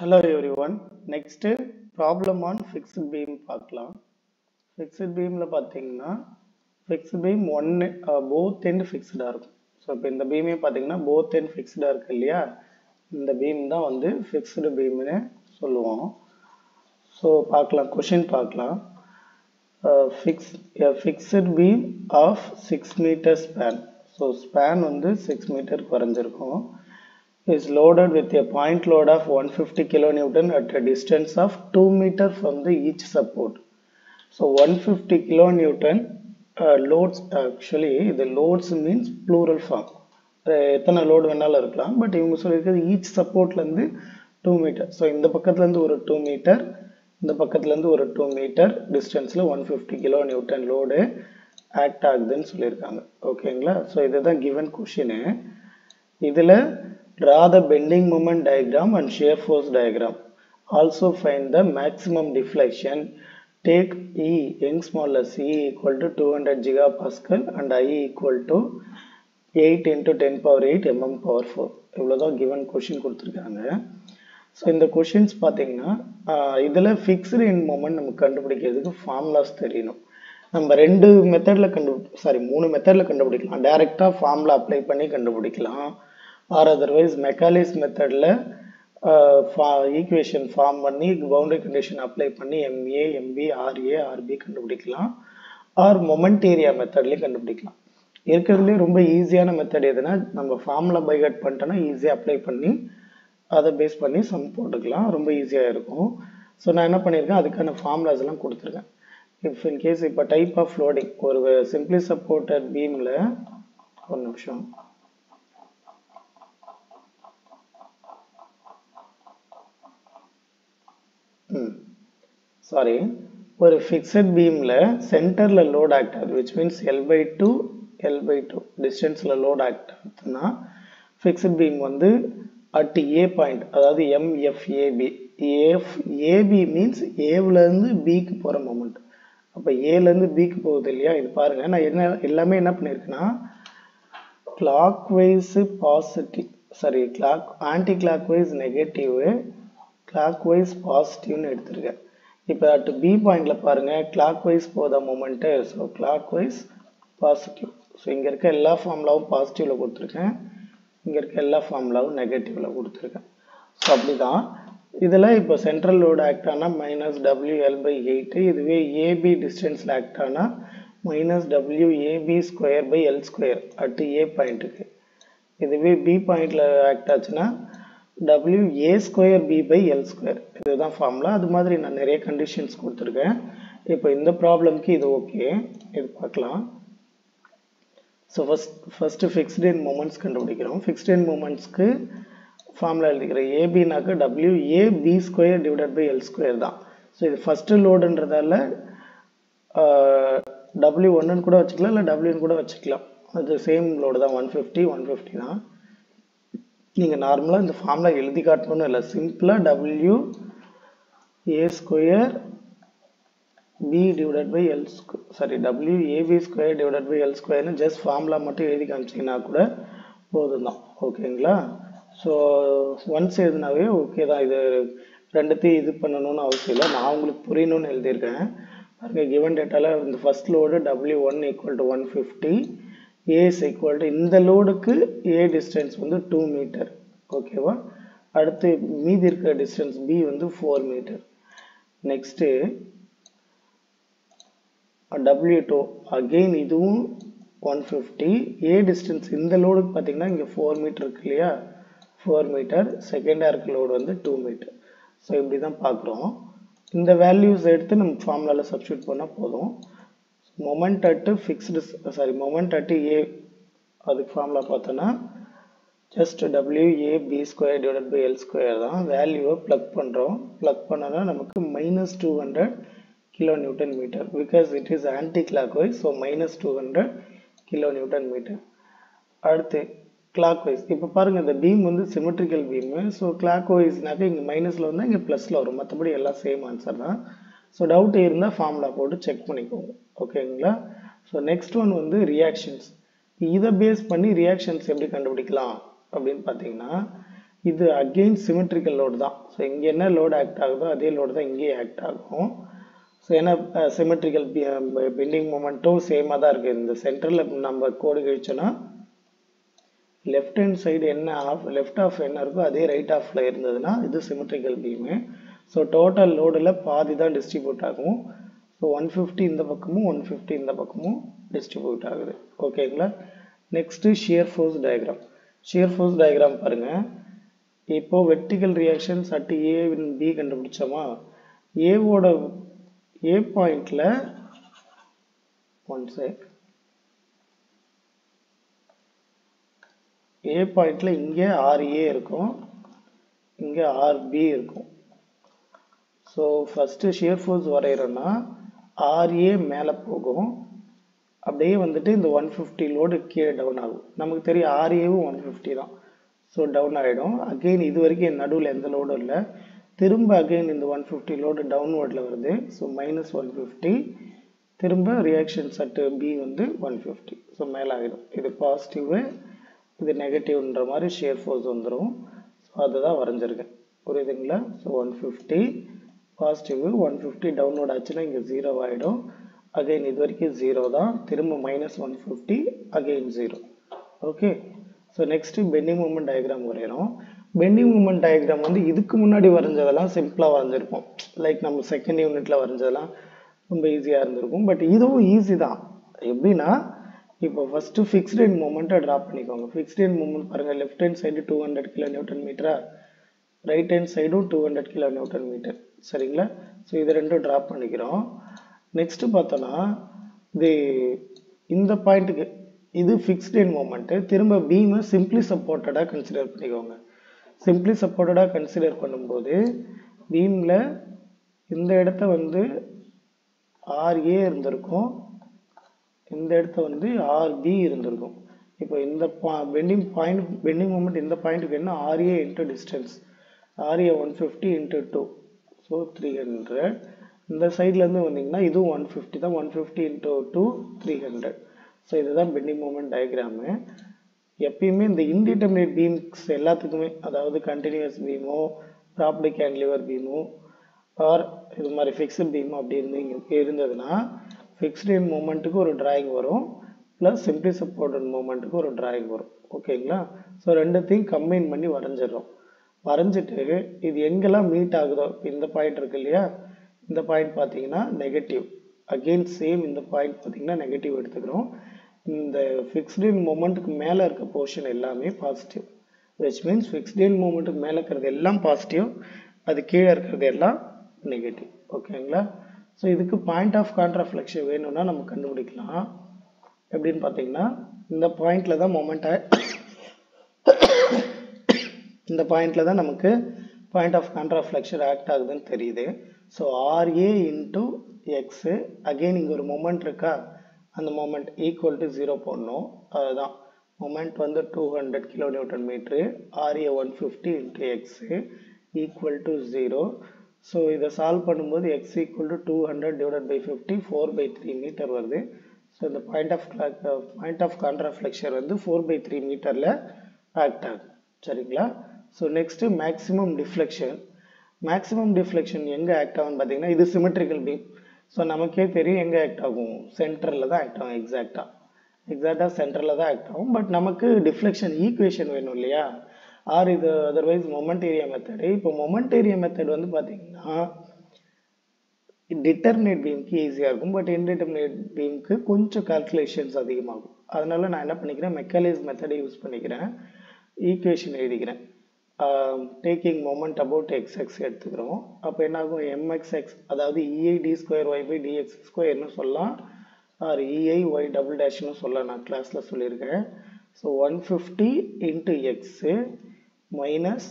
Hello everyone next problem on fixed beam பார்க்கலாம். Fixed பீமில் பார்த்தீங்கன்னா fixed beam on both end ஃபிக்ஸ்டாக இருக்கும். So இப்போ இந்த பீமே பார்த்தீங்கன்னா போத் எண்ட் ஃபிக்ஸ்டாக இருக்கு இல்லையா? இந்த பீம் தான் வந்து ஃபிக்ஸ்டு பீம்னு சொல்லுவோம். ஸோ பார்க்கலாம். கொஷின் பார்க்கலாம். Fix fixed beam of six metre span so span வந்து சிக்ஸ் மீட்டர் குறைஞ்சிருக்கும். Is loaded with a point load of 150 kilonewton at a distance of 2 meter from the each support. So 150 kilonewton uh, loads actually the loads means plural form. எத்தனை load வேணாலும் இருக்கலாம் but இவங்க சொல்லியிருக்கிறது each சப்போர்ட்லேருந்து two metre so இந்த பக்கத்துலேருந்து ஒரு two metre இந்த பக்கத்துலேருந்து ஒரு டூ மீட்டர் டிஸ்டன்ஸில் one fifty kilo newton load act ஆகுதுன்னு சொல்லியிருக்காங்க ஓகேங்களா ஸோ இதுதான் கிவன் கொஷினு இதில் draw the bending moment diagram and shear force diagram. Also find the maximum deflection. Take E, Young's modulus E equal to 200 gigapascal and I equal to 8 into 10 power 8 mm power 4. இவ்வளோதான் given question கொடுத்துருக்காங்க so இந்த questions பார்த்தீங்கன்னா இதில் fixed இன் moment நமக்கு கண்டுபிடிக்கிறதுக்கு formulas தெரியணும் நம்ம ரெண்டு மெத்தடில் கண்டு சாரி மூணு மெத்தடில் கண்டுபிடிக்கலாம் டைரெக்டாக ஃபார்முலா அப்ளை பண்ணி கண்டுபிடிக்கலாம் ஆர் அதர்வைஸ் மெக்காலிஸ் மெத்தடில் ஈக்குவேஷன் ஃபார்ம் பண்ணி பவுண்டரி கண்டிஷன் அப்ளை பண்ணி எம்ஏ எம்பி ஆர்ஏ ஆர்பி கண்டுபிடிக்கலாம். ஆர் மொமெண்ட் ஏரியா மெத்தட்லேயும் கண்டுபிடிக்கலாம். இருக்கிறதுலே ரொம்ப ஈஸியான மெத்தட் எதுனா நம்ம ஃபார்முலா பைகட் பண்ணிட்டோன்னா ஈஸியாக அப்ளை பண்ணி அதை பேஸ் பண்ணி சம் போட்டுக்கலாம். ரொம்ப ஈஸியாக இருக்கும். ஸோ நான் என்ன பண்ணியிருக்கேன்? அதுக்கான ஃபார்முலாஸ் எல்லாம் கொடுத்துருக்கேன். இஃப் இன் கேஸ் இப்போ டைப் ஆஃப் லோடிங் ஒரு சிம்பிளி சப்போர்ட்டட் பீமில் ஒரு நிமிஷம். சாரி ஒரு ஃபிக்ஸட் பீமில் சென்டரில் லோட் ஆக்ட் ஆகுது which means L by two L by two டிஸ்டன்ஸில் லோட் ஆக்ட் ஆகுதுன்னா ஃபிக்ஸட் பீம் வந்து அட் ஏ பாயிண்ட் அதாவது எம்எஃப்ஏபி ஏஎஃப் ஏபி மீன்ஸ் ஏவிலேருந்து பிக்கு போகிற மூமெண்ட் அப்போ ஏலேருந்து பிக்கு போகுது இல்லையா? இது பாருங்கள் நான் என்ன எல்லாமே என்ன பண்ணியிருக்கேன்னா clockwise positive sorry clock anticlockwise negative clockwise பாசிட்டிவ்னு எடுத்திருக்கேன். இப்போ அட் பி பாயிண்டில் பாருங்க கிளாக் வைஸ் போதா moment so clockwise positive so இங்கே இருக்க எல்லா ஃபார்முலாவும் பாசிட்டிவில் கொடுத்துருக்கேன். இங்கே இருக்க எல்லா ஃபார்முலாவும் நெகட்டிவில் கொடுத்துருக்கேன். ஸோ அப்படிதான். இதில் இப்போ சென்ட்ரல் லோடு ஆக்ட் ஆனால் மைனஸ் டபிள்யூஎல் பை எயிட்டு இதுவே ஏபி டிஸ்டன்ஸில் ஆக்ட் ஆனால் minus W AB square by L square at A பாயிண்ட்டுக்கு இதுவே பி பாயிண்டில் ஆக்ட் ஆச்சுன்னா W A square B by L square இதுதான் ஃபார்முலா அது மாதிரி நான் நிறைய கண்டிஷன்ஸ் கொடுத்துருக்கேன். இப்போ இந்த ப்ராப்ளம்க்கு இது ஓகே இது பார்க்கலாம். So first first fixed end moments கண்டுபிடிக்கிறோம். ஃபிக்ஸ்டு இன் மூமெண்ட்ஸ்க்கு ஃபார்முலா எழுதிக்கிறேன். ஏபினாக்க W A B square divided by L square தான். ஸோ இது ஃபஸ்ட்டு லோடுன்றதால டபிள்யூ ஒன்றுன்னு கூட வச்சுக்கலாம் இல்லை டபிள்யூன்னு கூட வச்சுக்கலாம். அது சேம் லோடு தான். ஒன் ஃபிஃப்டி ஒன் ஃபிஃப்டி தான். நீங்கள் நார்மலாக இந்த ஃபார்முலா எழுதி காட்டணும்னு இல்லை. சிம்பிளாக W A square B divided by L sorry W AB square divided by L ஸ்கொயர்னு ஜஸ்ட் ஃபார்முலா மட்டும் எழுதி காமிச்சிங்கன்னா கூட போதும் தான் ஓகேங்களா ஸோ ஒன்ஸ் எழுதினாவே ஓகே தான். இது ரெண்டுத்தையும் இது பண்ணணும்னு அவசியம் இல்லை. நான் உங்களுக்கு புரியணும்னு எழுதியிருக்கேன். பாருங்கள் கிவன் டேட்டாவில் இந்த first load W one equal to one fifty A is equal to இந்த லோடுக்கு ஏ டிஸ்டன்ஸ் வந்து டூ மீட்டர் ஓகேவா அடுத்து மீதி இருக்கிற டிஸ்டன்ஸ் பி வந்து four metre next W two again இதுவும் ஒன் ஃபிஃப்டி ஏ டிஸ்டன்ஸ் இந்த லோடுக்கு பார்த்தீங்கன்னா இங்கே ஃபோர் மீட்டர் இருக்கு இல்லையா? ஃபோர் மீட்டர் செகண்டாக இருக்க லோடு வந்து டூ மீட்டர் ஸோ இப்படி தான் பார்க்குறோம். இந்த வேல்யூஸ் எடுத்து நம்ம ஃபார்முலாவில் சப்ஸ்டியூட் பண்ணால் போதும். Moment at fixed sorry moment at A அதுக்கு ஃபார்முலா பார்த்தோன்னா just W A B square divide by L square தான் வேல்யூவை ப்ளக் பண்ணுறோம் ப்ளக் பண்ணோன்னா நமக்கு minus two hundred kilo newton metre because it is anticlockwise so minus two hundred kilo newton metre அடுத்து clockwise இப்போ பாருங்கள் இந்த பீம் வந்து சிமெட்ரிக்கல் பீமு ஸோ கிளாக் வைஸ்னாக்க இங்கே மைனஸில் வந்தால் இங்கே ப்ளஸில் வரும். மற்றபடி எல்லாம் சேம் ஆன்சர் தான். ஸோ டவுட் இருந்தால் ஃபார்முலா போட்டு செக் பண்ணிக்கோங்க. ஓகேங்களா ஸோ நெக்ஸ்ட் ஒன் வந்து ரியாக்ஷன்ஸ் இதை பேஸ் பண்ணி ரியாக்ஷன்ஸ் எப்படி கண்டுபிடிக்கலாம்? அப்படின்னு பார்த்தீங்கன்னா இது அகெயின் சிமெட்ரிக்கல் லோடு தான். ஸோ இங்கே என்ன லோடு ஆக்ட் ஆகுதோ அதே லோடு தான் இங்கேயே ஆக்ட் ஆகும். ஸோ ஏன்னா சிமெட்ரிக்கல் பெண்டிங் மூமெண்ட்டும் சேமாக தான் இருக்குது இந்த சென்டரில் நம்ம கோடு கழிச்சோன்னா லெஃப்ட் ஹேண்ட் சைடு என்ன ஆஃப் லெஃப்ட் ஆஃப் என்ன இருக்கோ அதே ரைட் ஆஃபில் இருந்ததுன்னா இது சிமெட்ரிக்கல் பீமு ஸோ டோட்டல் லோடில் பாதி தான் டிஸ்ட்ரிபியூட் ஆகும். ஸோ ஒன் ஃபிஃப்டி இந்த பக்கமும் ஒன் ஃபிஃப்டி இந்த பக்கமும் டிஸ்ட்ரிபியூட் ஆகுது. ஓகேங்களா next shear force diagram shear force diagram பாருங்கள் இப்போது vertical reactions at A B கண்டுபிடிச்சோமா? ஏவோட ஏ பாயிண்டில் ஒன் செக் ஏ பாயிண்டில் இங்கே ஆர்ஏ இருக்கும். இங்கே ஆர்பி இருக்கும். ஸோ ஃபஸ்ட்டு ஷியர் ஃபோர்ஸ் வரைகிறோன்னா ஆர்ஏ மேலே போகும். அப்படியே வந்துட்டு இந்த ஒன் ஃபிஃப்டி லோடு கீழே டவுன் ஆகும். நமக்கு தெரியும் ஆர்ஏவும் ஒன் ஃபிஃப்டி தான். ஸோ டவுன் ஆகிடும் அகெயின் இது வரைக்கும் என் நடுவில் எந்த லோடும் இல்லை. திரும்ப அகெயின் இந்த ஒன் ஃபிஃப்டி லோடு டவுன்வர்டில் வருது. ஸோ மைனஸ் ஒன் ஃபிஃப்டி திரும்ப ரியாக்ஷன் சட்டு பி வந்து ஒன் ஃபிஃப்டி ஸோ மேலே ஆகிடும் இது பாசிட்டிவு இது நெகட்டிவ்ன்ற மாதிரி ஷேர் ஃபோர்ஸ் வந்துடும் ஸோ அதுதான் வரைஞ்சிருக்கேன். புரியுதுங்களா? So one fifty positive one fifty down load ஆச்சுன்னா இங்கே ஜீரோ ஆகிடும் அகைன் இது வரைக்கும் ஜீரோ தான். திரும்ப minus one fifty again zero okay so next bending moment diagram வரைகிறோம் பெண்டிங் மூமெண்ட் டயக்ராம் வந்து இதுக்கு முன்னாடி வரைஞ்சதெல்லாம் சிம்பிளாக வரைஞ்சிருப்போம். லைக் நம்ம செகண்ட் யூனிட்டில் வரைஞ்சதெல்லாம் ரொம்ப ஈஸியாக இருந்திருக்கும். பட் இதுவும் ஈஸி தான். எப்படின்னா இப்போ ஃபஸ்ட்டு ஃபிக்ஸ்டு எண்ட் மூமெண்ட்டை ட்ரா பண்ணிக்கோங்க. ஃபிக்ஸ்டு எண்ட் மூமெண்ட் பாருங்கள் left hand side two hundred kilo newton மீட்டரா right hand சைடும் two hundred kilo newton metre சரிங்களா? ஸோ இது ரெண்டும் ட்ராப் பண்ணிக்கிறோம். நெக்ஸ்ட்டு பார்த்தோன்னா இது இந்த பாயிண்ட்டுக்கு இது ஃபிக்ஸ்டு எண்ட் மூமெண்ட்டு திரும்ப பீமை சிம்பிளி சப்போர்ட்டடாக கன்சிடர் பண்ணிக்கோங்க. சிம்பிளி சப்போர்ட்டடாக கன்சிடர் பண்ணும்போது பீமில் இந்த இடத்த வந்து ஆர்ஏ இருந்திருக்கும். இந்த இடத்த வந்து ஆர்பி இருந்திருக்கும். இப்போ இந்த பா பெண்டிங் பாயிண்ட் பெண்டிங் மூமெண்ட் இந்த பாயிண்ட்டுக்கு என்ன? RA into distance RA one fifty into two so three hundred இந்த சைட்லேருந்து வந்தீங்கன்னா இதுவும் ஒன் ஃபிஃப்டி தான். One fifty into two three hundred so இதுதான் பெண்டிங் மூமெண்ட் டயக்ராமு எப்பயுமே இந்த இன்டிட்டர்மினேட் பீம்ஸ் எல்லாத்துக்குமே அதாவது கண்டினியூஸ் பீமோ ப்ராப்பர்டி கேன்லிவர் பீமோ ஆர் இது மாதிரி ஃபிக்ஸ்டு பீமோ அப்படி இருந்தீங்க இருந்ததுன்னா ஃபிக்ஸ்டு இன் மூமெண்ட்டுக்கு ஒரு டிராயிங் வரும். ப்ளஸ் சிம்பிளி சப்போர்ட் மூமெண்ட்டுக்கு ஒரு டிராயிங் வரும். ஓகேங்களா ஸோ ரெண்டுத்தையும் கம்பைன் பண்ணி வரைஞ்சிடுறோம். வரைஞ்சிட்டு இது எங்கெல்லாம் மீட் ஆகுதோ இப்போ இந்த பாயிண்ட் இருக்கு இல்லையா? இந்த பாயிண்ட் பார்த்தீங்கன்னா நெகட்டிவ் அகெயின் சேம் இந்த பாயிண்ட் பார்த்தீங்கன்னா நெகட்டிவ் எடுத்துக்கிறோம். இந்த ஃபிக்ஸ்டின் மூமெண்ட்டுக்கு மேலே இருக்க போர்ஷன் எல்லாமே positive which means fixed end மூமெண்ட்டுக்கு மேலே இருக்கிறது எல்லாம் பாசிட்டிவ் அது கீழே இருக்கிறது எல்லாம் நெகட்டிவ் ஓகேங்களா ஸோ இதுக்கு பாயிண்ட் ஆஃப் கான்ட்ராஃப்ளக்ஷன் வேணும்னா நம்ம கண்டுபிடிக்கலாம். எப்படின்னு பார்த்தீங்கன்னா இந்த பாயிண்டில் தான் மொமெண்ட்டை இந்த பாயிண்டில் தான் நமக்கு பாயிண்ட் ஆஃப் கான்ட்ராஃப்ளெக்ஷர் ஆக்ட் ஆகுதுன்னு தெரியுது. So RA into x again இங்கே ஒரு மொமெண்ட் இருக்கா? அந்த மொமெண்ட் ஈக்குவல் டு ஜீரோ போடணும். அதுதான். மொமெண்ட் வந்து two hundred kilo newton metre RA one fifty into x equal to zero so இதை சால்வ் பண்ணும்போது x equal to two hundred divide by fifty four by three metre வருது. So இந்த point of point of contraflexure வந்து four by three மீட்டரில் act ஆகும் சரிங்களா? So next maximum deflection maximum deflection எங்கே act ஆகும்னு பார்த்தீங்கன்னா இது சிமெட்ரிக்கல் பீம் ஸோ நமக்கே தெரியும் எங்கே ஆக்ட் ஆகும். சென்டரில் தான் ஆக்ட் ஆகும் எக்ஸாக்டாக எக்ஸாக்டாக சென்டரில் தான் ஆக்ட் ஆகும். பட் நமக்கு டிஃப்ளெக்ஷன் ஈக்குவேஷன் வேணும் இல்லையா? ஆர் இது அதர்வைஸ் மொமெண்ட் ஏரியா மெத்தடு இப்போ மொமெண்ட் ஏரியா மெத்தட் வந்து பார்த்தீங்கன்னா டிட்டர்மினேட் பீம்க்கு ஈஸியாக இருக்கும். பட் இன்டிட்டர்மினேட் பீம்க்கு கொஞ்சம் கால்குலேஷன்ஸ் அதிகமாகும். அதனால நான் என்ன பண்ணிக்கிறேன்? மெக்காலிஸ் மெத்தடை யூஸ் பண்ணிக்கிறேன். ஈக்குவேஷன் எழுதிக்கிறேன். டேக்கிங் மொமெண்ட் அபவுட் எக்ஸ்எக்ஸ் எடுத்துக்கிறோம். அப்போ என்னாகும்? எம்எக்ஸ்எக்ஸ் அதாவது EI D square Y by DX ஸ்கொயர்னு சொல்லலாம். ஆர் இஐ ஒய் டபுள் டேஷ்னு சொல்ல நான் கிளாஸில் சொல்லியிருக்கேன். So one fifty into x minus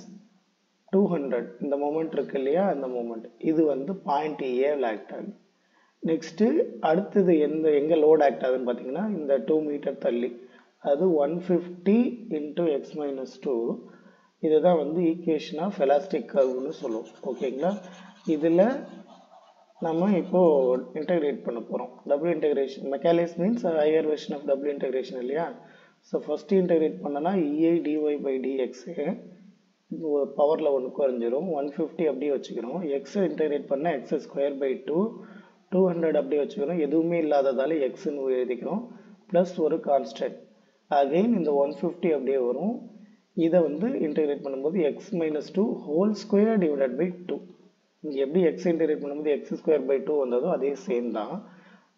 two hundred இந்த மூமெண்ட் இருக்கு இல்லையா? அந்த மூமெண்ட் இது வந்து பாயிண்ட் ஏவில் ஆக்ட் ஆகுது. நெக்ஸ்ட்டு அடுத்தது எந்த எங்கே லோட் ஆக்ட் ஆகுதுன்னு பார்த்தீங்கன்னா இந்த டூ மீட்டர் தள்ளி. அது one fifty into x minus two இதுதான் வந்து ஈக்குவேஷன் ஆஃப் எலாஸ்டிக் கர்வ்னு சொல்லுவோம். ஓகேங்களா இதில் நம்ம இப்போது இன்டகிரேட் பண்ண போகிறோம் double integration Macaulay's means higher version of double integration இல்லையா? ஸோ ஃபஸ்ட்டு இன்டகிரேட் பண்ணனா இஐ டிஒய் பை டிஎக்ஸு பவரில் ஒன்று குறைஞ்சிரும். ஒன் ஃபிஃப்டி அப்படியே வச்சுக்கிறோம். எக்ஸை இன்டகிரேட் பண்ணால் x square by two two hundred அப்படியே வச்சுக்கிறோம். எதுவுமே இல்லாததால் எக்ஸ்ன்னு எழுதிக்கிறோம். ப்ளஸ் ஒரு கான்ஸ்டன்ட் அகெயின் இந்த ஒன் ஃபிஃப்டி அப்படியே வரும். இதை வந்து இன்டெகிரேட் பண்ணும்போது x minus two whole square divided by two இங்கே எப்படி எக்ஸ் இன்டெகிரேட் பண்ணும்போது எக்ஸ் ஸ்கொயர் பை டூ வந்ததோ அதே சேம் தான்.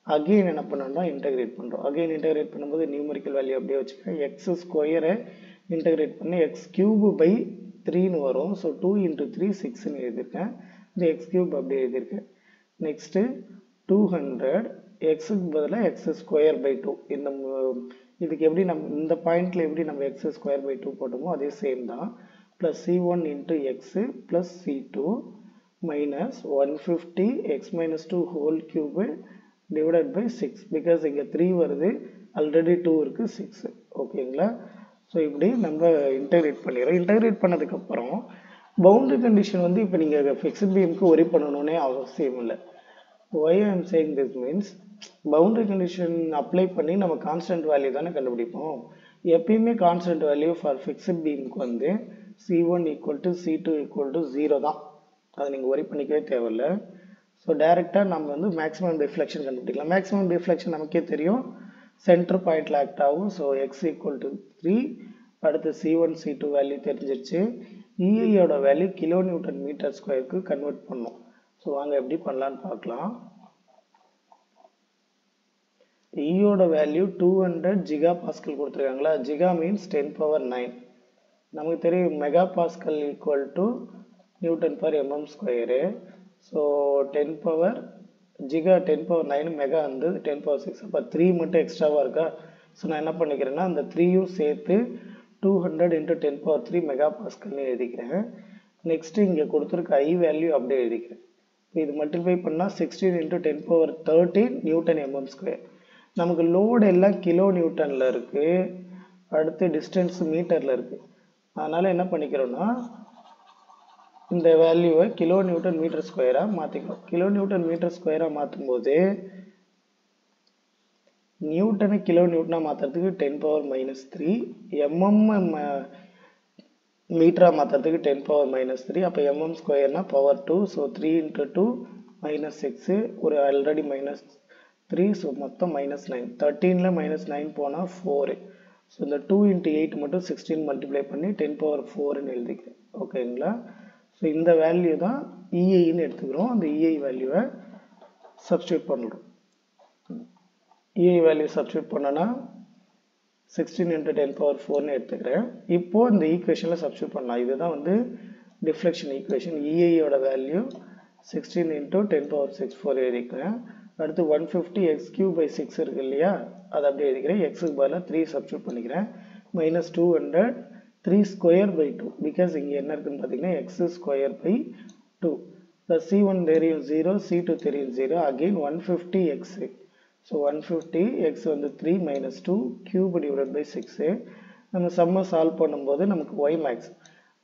அகெயின் என்ன பண்ணோம்னா இன்டெகிரேட் பண்ணுறோம் அகெயின் இன்டெகிரேட் பண்ணும்போது நியூமரிக்கல் வேல்யூ அப்படியே வச்சுக்கிறேன் எக்ஸ் ஸ்கொயரை இன்டெகிரேட் பண்ணி எக்ஸ் கியூபு பை த்ரீன்னு வரும். ஸோ டூ இன்ட்டு த்ரீ சிக்ஸ்ன்னு எழுதியிருக்கேன். இந்த எக்ஸ் கியூப் அப்படியே எழுதியிருக்கேன். நெக்ஸ்ட்டு டூ ஹண்ட்ரட் எக்ஸுக்கு பதிலாக எக்ஸ் ஸ்கொயர் பை டூ இந்த இதுக்கு எப்படி நம்ம இந்த பாயிண்டில் எப்படி நம்ம எக்ஸ் ஸ்கொயர் பை டூ போட்டோமோ அதே சேம் தான். Plus C one into x plus C two minus one fifty x minus two whole cube divided by six because இங்கே த்ரீ வருது ஆல்ரெடி டூ இருக்குது சிக்ஸு ஓகேங்களா ஸோ இப்படி நம்ம இன்டகிரேட் பண்ணிடுறோம். இன்டகிரேட் பண்ணதுக்கப்புறம் பவுண்டரி கண்டிஷன் வந்து இப்போ நீங்கள் ஃபிக்ஸ்ட் பீமுக்கு ஒரி பண்ணணுன்னே அவசியம் இல்லை. Why I I'm saying this means boundary condition apply பண்ணி நம்ம கான்ஸ்டன்ட் வேல்யூ தானே கண்டுபிடிப்போம். எப்பயுமே கான்ஸ்டன்ட் வேல்யூ ஃபார் ஃபிக்ஸட் பீமுக்கு வந்து C one equal to C two equal to zero தான். அதை நீங்கள் ஒரி பண்ணிக்கவே தேவையில்ல. ஸோ டைரெக்டாக நம்ம வந்து மேக்ஸிமம் ரிஃப்ளெக்ஷன் கண்டுபிடிக்கலாம். மேக்ஸிமம் ரிஃப்ளெக்ஷன் நமக்கே தெரியும். சென்டர் பாயிண்டில் ஆக்ட் ஆகும். So x equal to three அடுத்து C one C two value தெரிஞ்சிருச்சு. E இஐயோட வேல்யூ கிலோ நியூட்டன் மீட்டர் ஸ்கொயருக்கு கன்வெர்ட் பண்ணோம். ஸோ வாங்க எப்படி பண்ணலான்னு பார்க்கலாம். இயோட value two hundred giga pascal கொடுத்துருக்காங்களா? Giga means ten power nine நமக்கு தெரியும் mega pascal equal to newton per MM square so ten power giga ten power nine mega வந்து டென் பவர் சிக்ஸ் அப்போ த்ரீ மட்டும் எக்ஸ்ட்ராவாக இருக்கா? ஸோ நான் என்ன பண்ணிக்கிறேன்னா அந்த த்ரீயும் சேர்த்து two hundred into ten power three mega பாஸ்கல்னு எழுதிக்கிறேன். நெக்ஸ்ட்டு இங்கே கொடுத்துருக்க ஐ வேல்யூ அப்படியே எழுதிக்கிறேன். இது மல்டிப்ளை பண்ணால் sixteen into ten power thirteen newton mm square நமக்கு லோடு எல்லாம் கிலோ நியூட்டனில் இருக்குது அடுத்து டிஸ்டன்ஸ் மீட்டரில் இருக்குது அதனால் என்ன பண்ணிக்கிறோன்னா இந்த வேல்யூவை கிலோ நியூட்டன் மீட்டர் ஸ்கொயராக மாற்றிக்கிறோம் கிலோ நியூட்டன் மீட்டர் ஸ்கொயராக மாற்றும் போது நியூட்டனை கிலோ நியூட்டனாக மாற்றுறதுக்கு ten power minus three mm மீட்டராக மாற்றுறதுக்கு டென் பவர் மைனஸ் த்ரீ அப்போ mm ஸ்கொயர்னா power two so three into two minus six ஒரு ஆல்ரெடி மைனஸ் த்ரீ ஸோ மொத்தம் மைனஸ் நைன் தேர்ட்டீனில் மைனஸ் நைன் போனால் ஃபோரு ஸோ இந்த டூ இன்ட்டு எயிட் மட்டும் sixteen multiply பண்ணி டென் பவர் ஃபோர்னு எழுதிக்கிறேன் ஓகேங்களா ஸோ இந்த வேல்யூ தான் இஐன்னு எடுத்துக்கிறோம். அந்த இஐ வேல்யூவை சப்ஸ்டியூட் பண்ணுறோம் இஐ வேல்யூ சப்ஸ்டியூட் பண்ணனா சிக்ஸ்டீன் இன்ட்டு டென் பவர் ஃபோர்னு எடுத்துக்கிறேன். இப்போது இந்த ஈக்குவேஷனில் சப்ஸ்டியூட் பண்ணலாம். இதுதான் வந்து deflection equation இஐயோட value sixteen into ten power six four எழுதிக்கிறேன். அடுத்து one fifty x q by six இருக்கு இல்லையா? அதை அப்படியே எழுதிக்கிறேன். எக்ஸுக்கு பதிலாக த்ரீ சப்ஸ்டியூட் பண்ணிக்கிறேன். Minus two hundred three square by two because இங்கே என்ன இருக்குன்னு பார்த்தீங்கன்னா x square by two plus c one தெரியும் ஜீரோ சி டூ தெரியும் zero again one fifty x so one fifty x வந்து three minus two cube divide by six நம்ம சம்மை solve பண்ணும்போது நமக்கு ஒய் மேக்ஸ்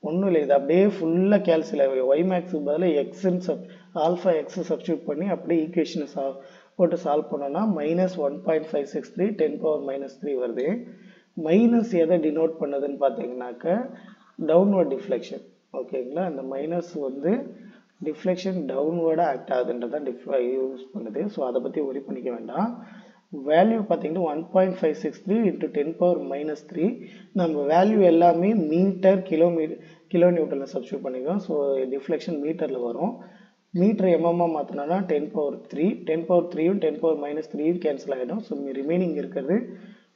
ஒன்றும் இல்லை இது அப்படியே ஃபுல்லாக கேல்சில் ஒய் மேக்ஸுக்கு பதிலாக எக்ஸுன்னு சப் ஆல்ஃபா எக்ஸ் சப்ஸ்டியூட் பண்ணி அப்படியே ஈக்குவேஷனை சா போட்டு சால்வ் பண்ணோன்னா minus one point five six three ten power minus three வருது. மைனஸ் எதை டினோட் பண்ணுதுன்னு பார்த்தீங்கன்னாக்க டவுன்வர்ட் டிஃப்ளெக்ஷன் ஓகேங்களா அந்த மைனஸ் வந்து டிஃப்ளெக்ஷன் டவுன்வர்டாக ஆக்ட் ஆகுதுன்றதான் டிஃப் யூஸ் பண்ணுது. ஸோ அதை பற்றி ஒரி பண்ணிக்க வேண்டாம். வேல்யூ பார்த்தீங்கன்னா one point five six three into ten power minus three நம்ம வேல்யூ எல்லாமே மீட்டர் கிலோமீட்டர் கிலோ நியூட்டனில் சப்ஸ்டியூட் பண்ணிக்கிறோம். ஸோ டிஃப்ளெக்ஷன் மீட்டரில் வரும். மீட்டர் எம்எம்மாக மாற்றினோன்னா ten power three ten power த்ரீயும் டென் பவர் மைனஸ் த்ரீயும் கேன்சல் ஆகிடும் ஸோ ரிமைனிங் இருக்கிறது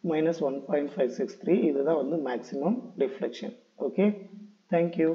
minus one point five six three இதுதான் வந்து மேக்ஸிமம் டிஃப்ளெக்ஷன் ஓகே தேங்க்யூ